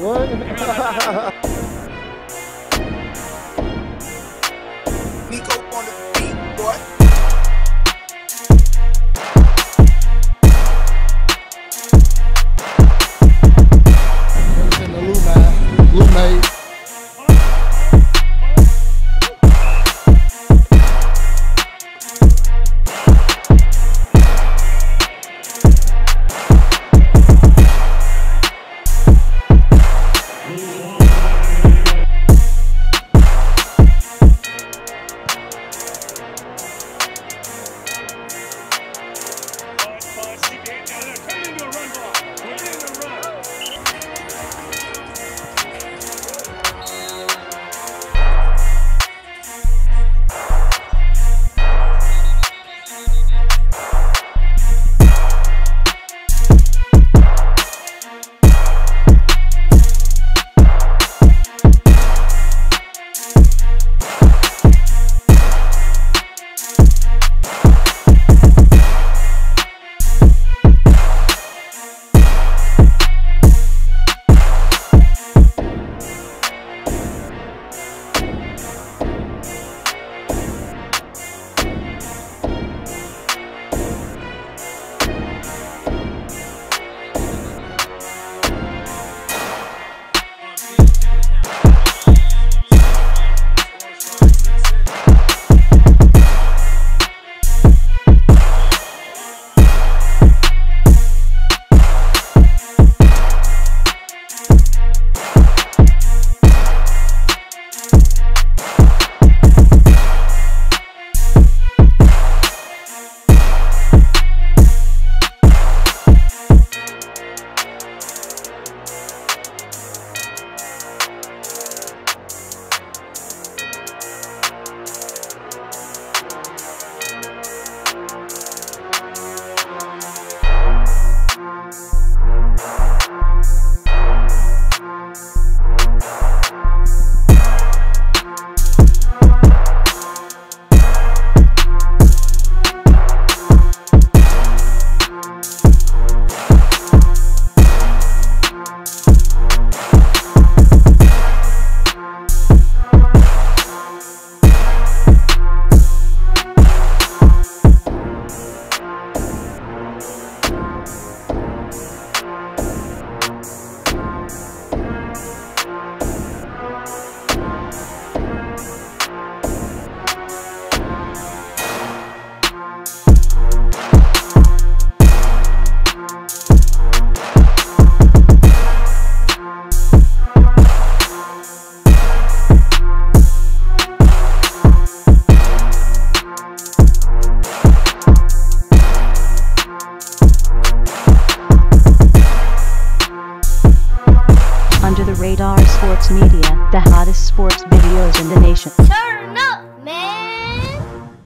What? Radar Sports Media, the hottest sports videos in the nation.